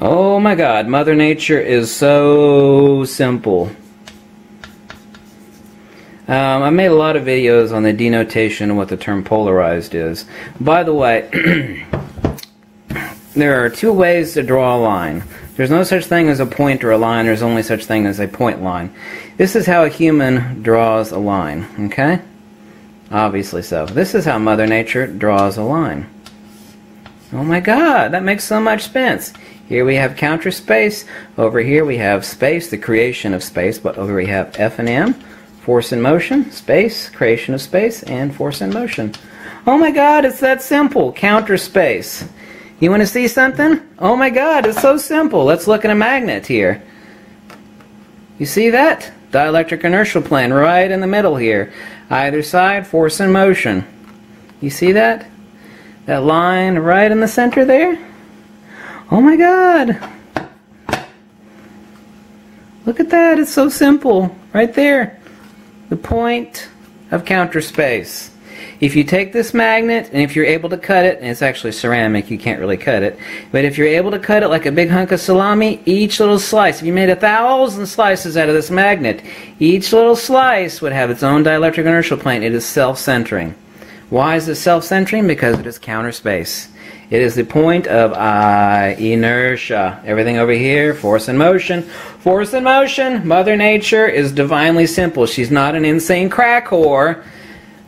Oh my god, Mother Nature is so simple. Um, I made a lot of videos on the denotation of what the term polarized is. By the way, there are two ways to draw a line. There's no such thing as a point or a line, there's only such thing as a point line. This is how a human draws a line, okay? Obviously so. This is how Mother Nature draws a line. Oh my god, that makes so much sense. Here we have counter space. Over here we have space, the creation of space. But over we have F and M, force and motion, space, creation of space, and force and motion. Oh my god, it's that simple. Counter space. You want to see something? Oh my god, it's so simple. Let's look at a magnet here. You see that? Dielectric inertial plane right in the middle here. Either side, force and motion. You see that? That line right in the center there? Oh my god! Look at that, it's so simple. Right there. The point of counter space. If you take this magnet, and if you're able to cut it, and it's actually ceramic, you can't really cut it, but if you're able to cut it like a big hunk of salami, each little slice, if you made a thousand slices out of this magnet, each little slice would have its own dielectric inertial plane. It is self-centering. Why is it self-centering? Because it is counter space. It is the point of uh, inertia. Everything over here, force and motion. Force and motion. Mother Nature is divinely simple. She's not an insane crack whore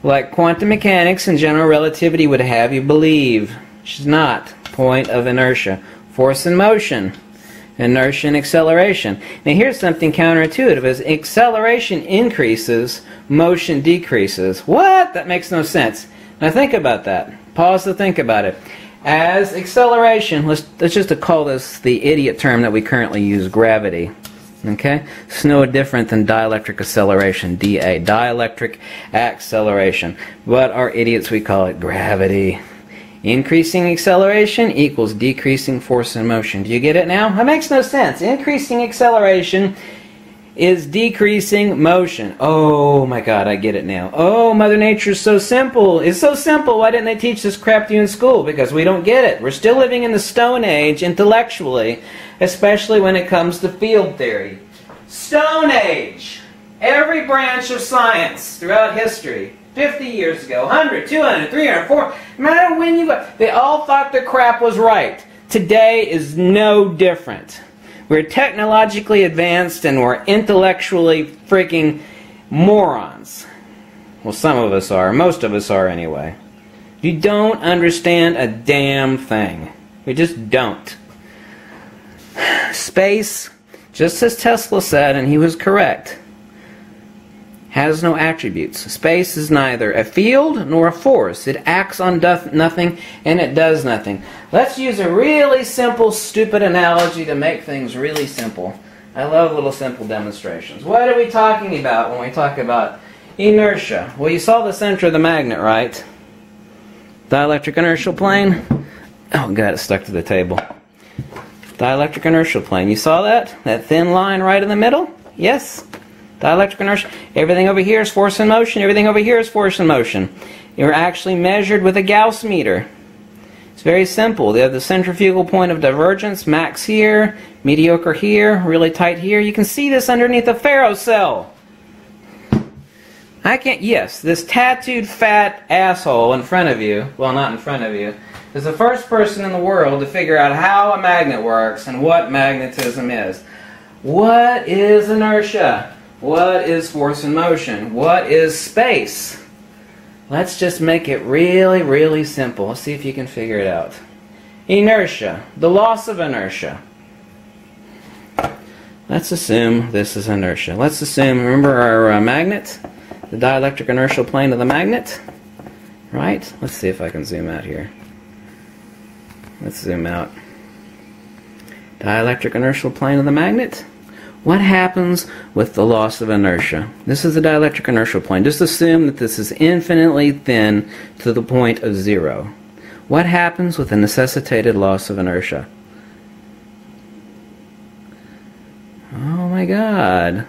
like quantum mechanics and general relativity would have you believe. She's not. Point of inertia. Force and motion. Inertia and acceleration. Now here's something counterintuitive. As acceleration increases, motion decreases. What? That makes no sense. Now think about that. Pause to think about it. As acceleration, let's, let's just call this the idiot term that we currently use, gravity. Okay? It's no different than dielectric acceleration, dA, dielectric acceleration. But our idiots, we call it gravity. Increasing acceleration equals decreasing force and motion. Do you get it now? That makes no sense. Increasing acceleration is decreasing motion. Oh my god, I get it now. Oh, Mother Nature is so simple. It's so simple. Why didn't they teach this crap to you in school? Because we don't get it. We're still living in the Stone Age intellectually especially when it comes to field theory. Stone Age. Every branch of science throughout history, 50 years ago, 100, 200, 300, 400, no matter when you go, they all thought the crap was right. Today is no different. We're technologically advanced and we're intellectually freaking morons. Well, some of us are. Most of us are anyway. You don't understand a damn thing. We just don't. Space, just as Tesla said, and he was correct, has no attributes. Space is neither a field nor a force. It acts on nothing and it does nothing. Let's use a really simple, stupid analogy to make things really simple. I love little simple demonstrations. What are we talking about when we talk about inertia? Well, you saw the center of the magnet, right? Dielectric inertial plane. Oh, God, it stuck to the table. Dielectric inertial plane. You saw that? That thin line right in the middle? Yes? Dielectric inertia. Everything over here is force and motion. Everything over here is force and motion. You're actually measured with a Gauss meter. It's very simple. They have the centrifugal point of divergence, max here, mediocre here, really tight here. You can see this underneath a ferrocell. I can't, yes, this tattooed fat asshole in front of you, well, not in front of you, is the first person in the world to figure out how a magnet works and what magnetism is. What is inertia? What is force and motion? What is space? Let's just make it really, really simple. Let's see if you can figure it out. Inertia, the loss of inertia. Let's assume this is inertia. Let's assume, remember our uh, magnet? The dielectric inertial plane of the magnet? Right? Let's see if I can zoom out here. Let's zoom out. Dielectric inertial plane of the magnet. What happens with the loss of inertia? This is the dielectric inertial plane. Just assume that this is infinitely thin to the point of zero. What happens with the necessitated loss of inertia? Oh my god.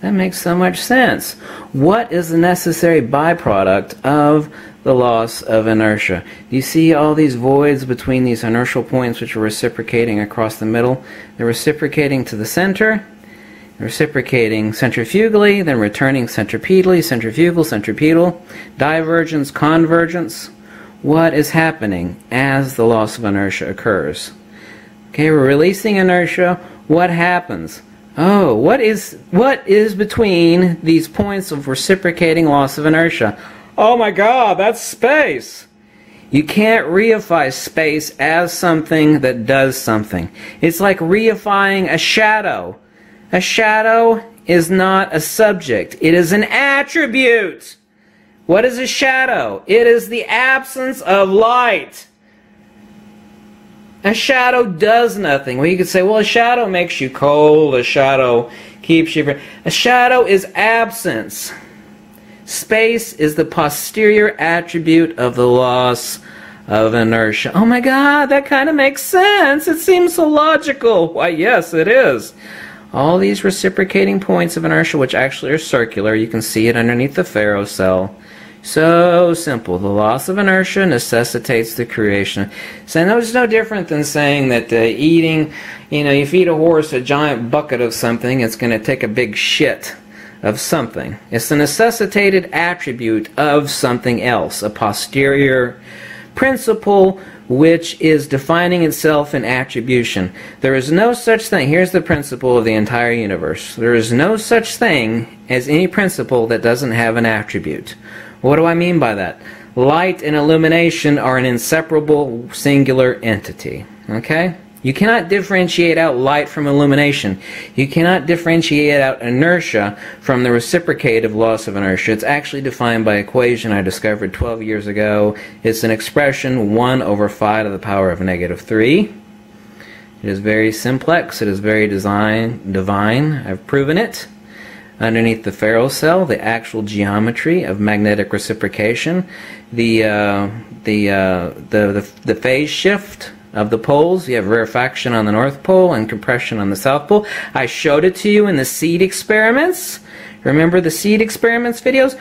That makes so much sense. What is the necessary byproduct of the loss of inertia. Do you see all these voids between these inertial points which are reciprocating across the middle? They're reciprocating to the center, reciprocating centrifugally, then returning centripetally, centrifugal, centripetal, divergence, convergence. What is happening as the loss of inertia occurs? Okay, we're releasing inertia. What happens? Oh, what is what is between these points of reciprocating loss of inertia? Oh my god, that's space. You can't reify space as something that does something. It's like reifying a shadow. A shadow is not a subject, it is an attribute. What is a shadow? It is the absence of light. A shadow does nothing. Well, you could say, well, a shadow makes you cold, a shadow keeps you. A shadow is absence. Space is the posterior attribute of the loss of inertia. Oh my god, that kind of makes sense. It seems so logical. Why, yes, it is. All these reciprocating points of inertia, which actually are circular, you can see it underneath the Faro ferrocell. So simple. The loss of inertia necessitates the creation. So no, it's no different than saying that uh, eating, you know, you feed a horse a giant bucket of something, it's going to take a big shit of something. It's the necessitated attribute of something else, a posterior principle which is defining itself in attribution. There is no such thing, here's the principle of the entire universe. There is no such thing as any principle that doesn't have an attribute. What do I mean by that? Light and illumination are an inseparable singular entity. Okay? You cannot differentiate out light from illumination. You cannot differentiate out inertia from the reciprocative loss of inertia. It's actually defined by equation I discovered 12 years ago. It's an expression 1 over 5 to the power of negative 3. It is very simplex. It is very design, divine. I've proven it underneath the ferrocell, the actual geometry of magnetic reciprocation, the, uh, the, uh, the, the, the phase shift of the poles. You have rarefaction on the North Pole and compression on the South Pole. I showed it to you in the seed experiments. Remember the seed experiments videos?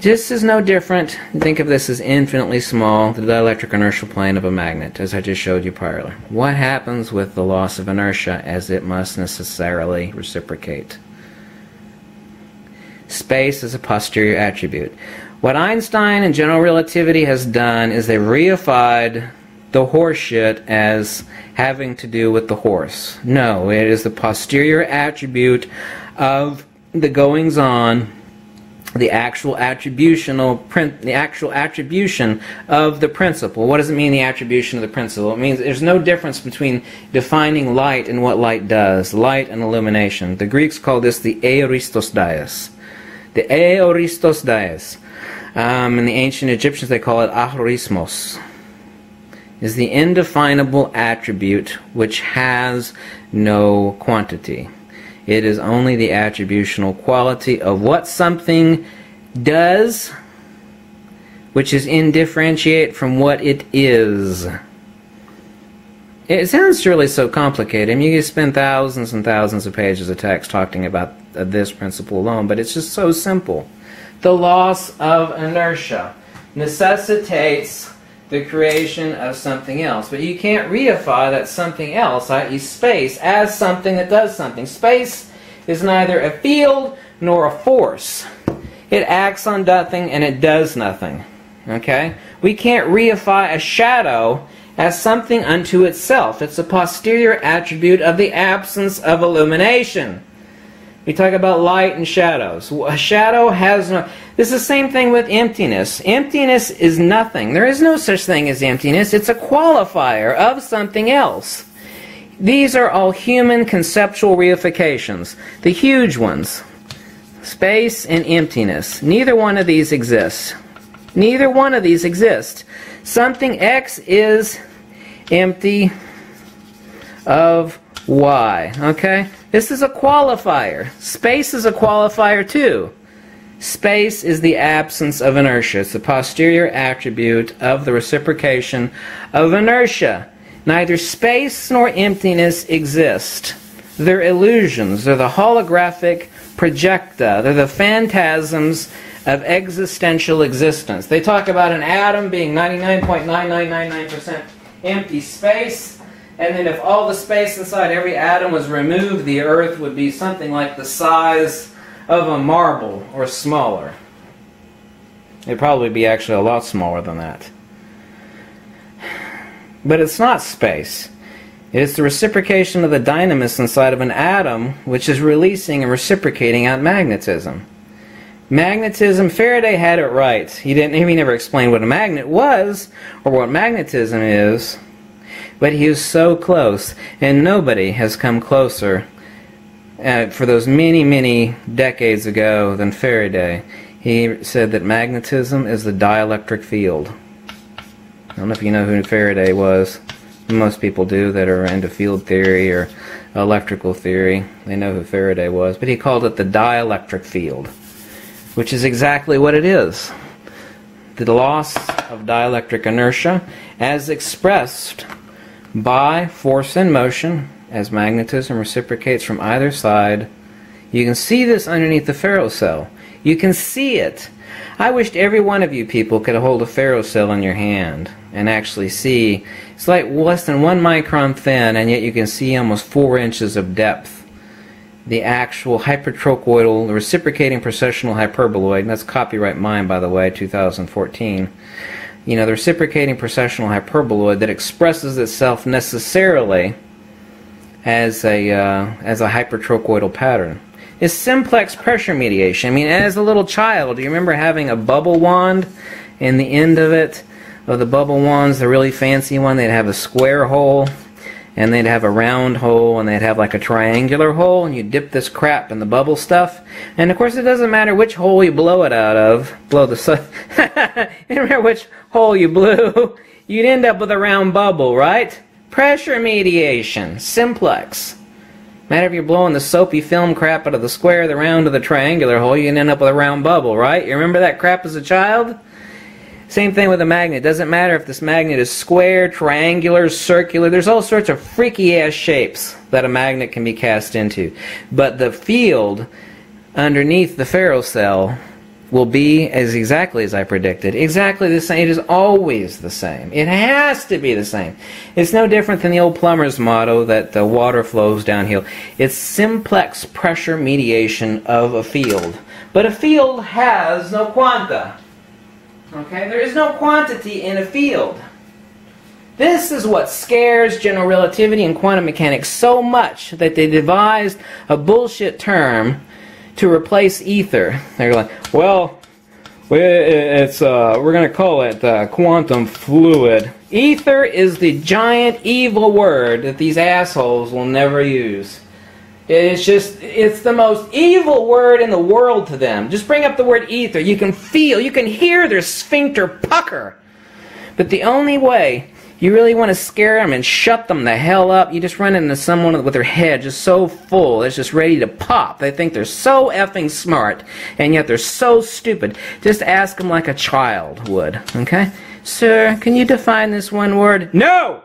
This is no different. Think of this as infinitely small, the dielectric inertial plane of a magnet, as I just showed you prior. What happens with the loss of inertia as it must necessarily reciprocate? Space is a posterior attribute. What Einstein and general relativity has done is they reified the horse shit as having to do with the horse. No, it is the posterior attribute of the goings on, the actual attributional print, the actual attribution of the principle. What does it mean, the attribution of the principle? It means there's no difference between defining light and what light does, light and illumination. The Greeks call this the aoristos dyas. The aoristos dyas. Um, in the ancient Egyptians, they call it ahorismos. Is the indefinable attribute which has no quantity. It is only the attributional quality of what something does, which is indifferentiate from what it is. It sounds really so complicated. I mean, you can spend thousands and thousands of pages of text talking about uh, this principle alone, but it's just so simple. The loss of inertia necessitates the creation of something else. But you can't reify that something else, i.e., space, as something that does something. Space is neither a field nor a force. It acts on nothing and it does nothing. Okay? We can't reify a shadow as something unto itself. It's a posterior attribute of the absence of illumination. We talk about light and shadows. A shadow has no. This is the same thing with emptiness. Emptiness is nothing. There is no such thing as emptiness. It's a qualifier of something else. These are all human conceptual reifications. The huge ones space and emptiness. Neither one of these exists. Neither one of these exists. Something X is empty of Y. Okay? This is a qualifier. Space is a qualifier too. Space is the absence of inertia. It's the posterior attribute of the reciprocation of inertia. Neither space nor emptiness exist. They're illusions. They're the holographic projecta. They're the phantasms of existential existence. They talk about an atom being 99.9999% empty space, and then if all the space inside every atom was removed, the Earth would be something like the size of a marble or smaller. It'd probably be actually a lot smaller than that. But it's not space. It is the reciprocation of the dynamis inside of an atom which is releasing and reciprocating out magnetism. Magnetism, Faraday had it right. He didn't he never explained what a magnet was or what magnetism is, but he was so close, and nobody has come closer uh, for those many, many decades ago than Faraday. He said that magnetism is the dielectric field. I don't know if you know who Faraday was. Most people do that are into field theory or electrical theory. They know who Faraday was. But he called it the dielectric field, which is exactly what it is. The loss of dielectric inertia as expressed by force and motion as magnetism reciprocates from either side. You can see this underneath the ferrocell. You can see it. I wished every one of you people could hold a ferrocell in your hand and actually see. It's like less than one micron thin, and yet you can see almost four inches of depth. The actual hypertrochoidal, reciprocating precessional hyperboloid, that's copyright mine, by the way, 2014. You know, the reciprocating precessional hyperboloid that expresses itself necessarily as a uh, as a hypertrochoidal pattern is simplex pressure mediation. I mean, as a little child, do you remember having a bubble wand and the end of it of the bubble wands, the really fancy one, they'd have a square hole and they'd have a round hole and they'd have like a triangular hole and you dip this crap in the bubble stuff. And of course it doesn't matter which hole you blow it out of, blow the sun, it doesn't matter which hole you blew, you'd end up with a round bubble, right? Pressure mediation, simplex. Matter if you're blowing the soapy film crap out of the square, the round, or the triangular hole, you can end up with a round bubble, right? You remember that crap as a child? Same thing with a magnet. Doesn't matter if this magnet is square, triangular, circular. There's all sorts of freaky ass shapes that a magnet can be cast into. But the field underneath the ferrocell will be as exactly as I predicted. Exactly the same. It is always the same. It has to be the same. It's no different than the old plumber's motto that the water flows downhill. It's simplex pressure mediation of a field. But a field has no quanta. Okay? There is no quantity in a field. This is what scares general relativity and quantum mechanics so much that they devised a bullshit term to replace ether. They're like, well, it's uh, we're going to call it uh, quantum fluid. Ether is the giant evil word that these assholes will never use. It's just, it's the most evil word in the world to them. Just bring up the word ether. You can feel, you can hear their sphincter pucker. But the only way you really want to scare them and shut them the hell up. You just run into someone with their head just so full, it's just ready to pop. They think they're so effing smart, and yet they're so stupid. Just ask them like a child would, okay? Sir, can you define this one word? No!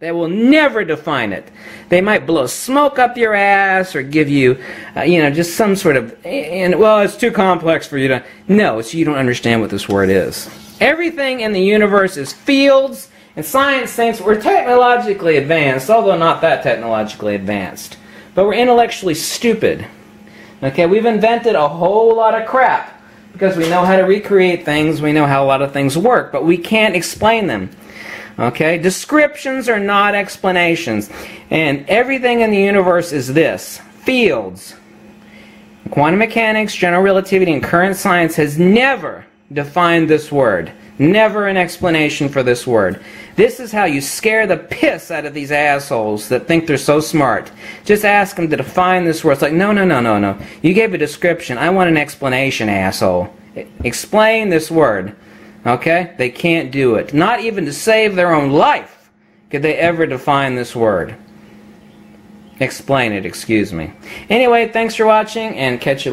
They will never define it. They might blow smoke up your ass or give you, uh, you know, just some sort of, and well, it's too complex for you to. No, it's you don't understand what this word is. Everything in the universe is fields and science thinks we're technologically advanced, although not that technologically advanced. But we're intellectually stupid. Okay, we've invented a whole lot of crap because we know how to recreate things, we know how a lot of things work, but we can't explain them. Okay, descriptions are not explanations. And everything in the universe is this fields. Quantum mechanics, general relativity, and current science has never defined this word. Never an explanation for this word. This is how you scare the piss out of these assholes that think they're so smart. Just ask them to define this word. It's like, no, no, no, no, no. You gave a description. I want an explanation, asshole. Explain this word. Okay? They can't do it. Not even to save their own life could they ever define this word. Explain it, excuse me. Anyway, thanks for watching and catch you later.